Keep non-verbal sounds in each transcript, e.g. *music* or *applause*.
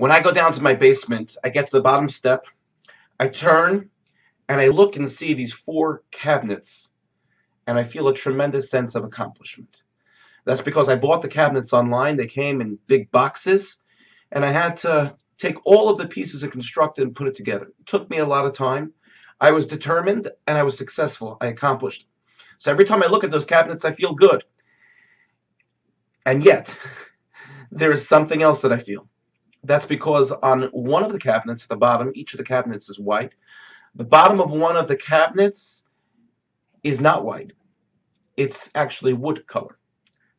When I go down to my basement, I get to the bottom step, I turn, and I look and see these four cabinets, and I feel a tremendous sense of accomplishment. That's because I bought the cabinets online. They came in big boxes, and I had to take all of the pieces and construct it and put it together. It took me a lot of time. I was determined, and I was successful. I accomplished. So every time I look at those cabinets, I feel good. And yet, *laughs* there is something else that I feel. That's because on one of the cabinets, at the bottom, each of the cabinets is white. The bottom of one of the cabinets is not white. It's actually wood color.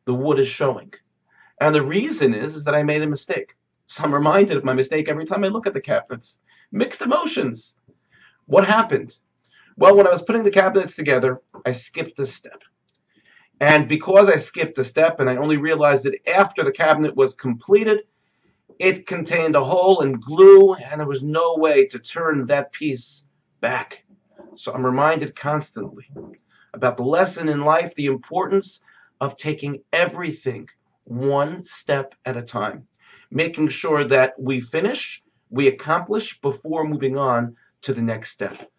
The wood is showing. And the reason is, is that I made a mistake. So I'm reminded of my mistake every time I look at the cabinets. Mixed emotions. What happened? Well, when I was putting the cabinets together, I skipped a step. And because I skipped a step and I only realized it after the cabinet was completed, it contained a hole and glue, and there was no way to turn that piece back. So I'm reminded constantly about the lesson in life, the importance of taking everything one step at a time, making sure that we finish, we accomplish before moving on to the next step.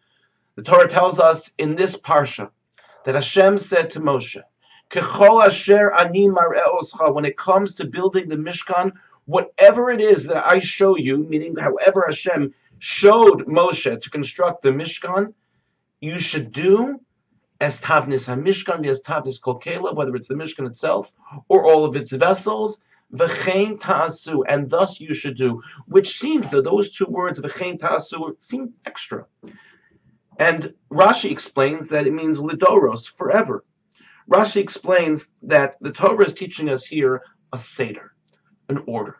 The Torah tells us in this parsha that Hashem said to Moshe, when it comes to building the Mishkan, whatever it is that I show you, meaning however Hashem showed Moshe to construct the Mishkan, you should do as Tavnis HaMishkan, as Tavnis Kol whether it's the Mishkan itself or all of its vessels, V'chein ta'asu, and thus you should do, which seems that those two words, V'chein ta'asu, seem extra. And Rashi explains that it means lidoros, forever. Rashi explains that the Torah is teaching us here a Seder an order.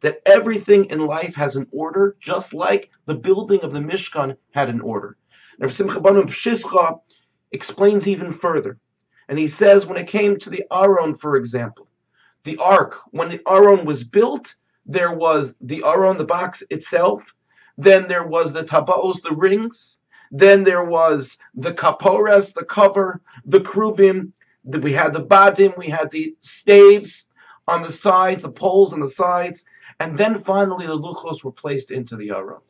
That everything in life has an order, just like the building of the Mishkan had an order. Now, Simcha Bunim Pshischa explains even further. And he says when it came to the Aron, for example, the ark, when the Aron was built, there was the Aron, the box itself, then there was the tabaos, the rings, then there was the kapores, the cover, the kruvim, we had the badim, we had the staves, on the sides, the poles on the sides, and then finally the luchos were placed into the Aron.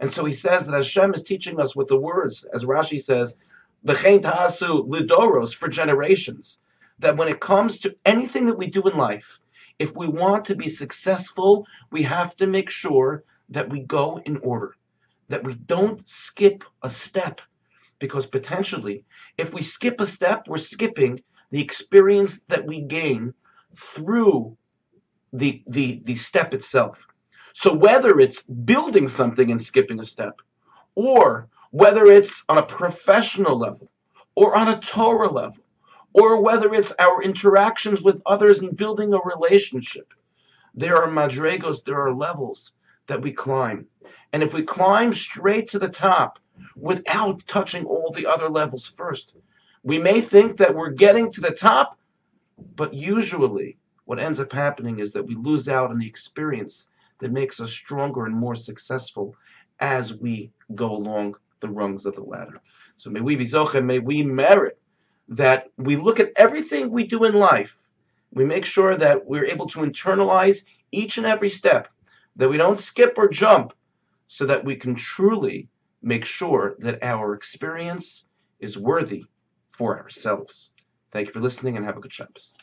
And so he says that Hashem is teaching us with the words, as Rashi says, V'chein ta'asu lidoros, for generations, that when it comes to anything that we do in life, if we want to be successful, we have to make sure that we go in order, that we don't skip a step, because potentially, if we skip a step, we're skipping the experience that we gain through the, the, the step itself. So whether it's building something and skipping a step, or whether it's on a professional level, or on a Torah level, or whether it's our interactions with others and building a relationship, there are madrigos, there are levels that we climb. And if we climb straight to the top without touching all the other levels first, we may think that we're getting to the top but usually, what ends up happening is that we lose out on the experience that makes us stronger and more successful as we go along the rungs of the ladder. So may we be zoche, may we merit that we look at everything we do in life. We make sure that we're able to internalize each and every step, that we don't skip or jump, so that we can truly make sure that our experience is worthy for ourselves. Thank you for listening and have a good Shabbos.